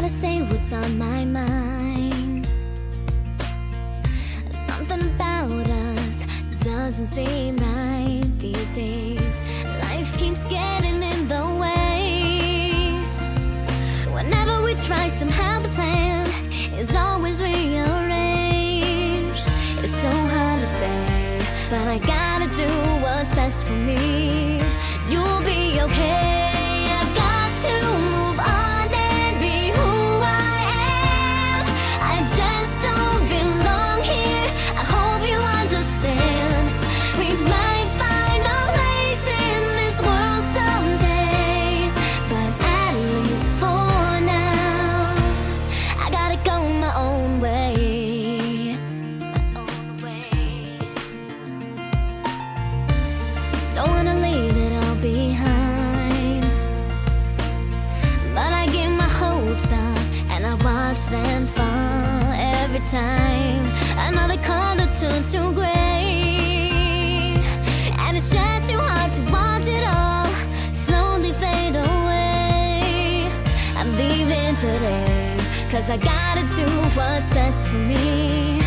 gotta say what's on my mind. Something about us doesn't seem right these days. Life keeps getting in the way. Whenever we try, somehow the plan is always rearranged. It's so hard to say, but I gotta do what's best for me. You'll be okay. Go my own way. My own way. Don't wanna leave it all behind. But I give my hopes up and I watch them fall every time. Another color turns to gray. And it's just too hard to watch it all slowly fade away. I'm leaving today, cause I gotta do what's best for me.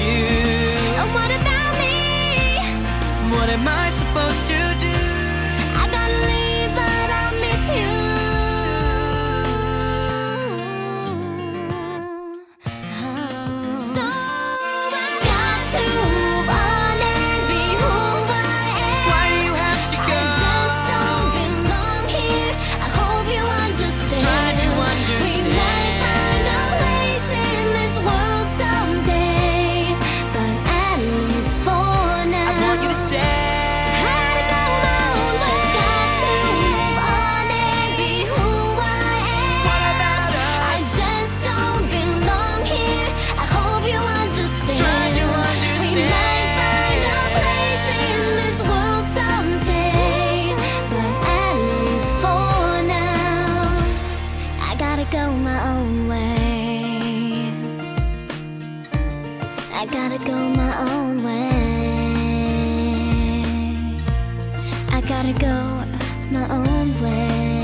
you. And oh, what about me? What am I? I gotta go my own way. I gotta go my own way.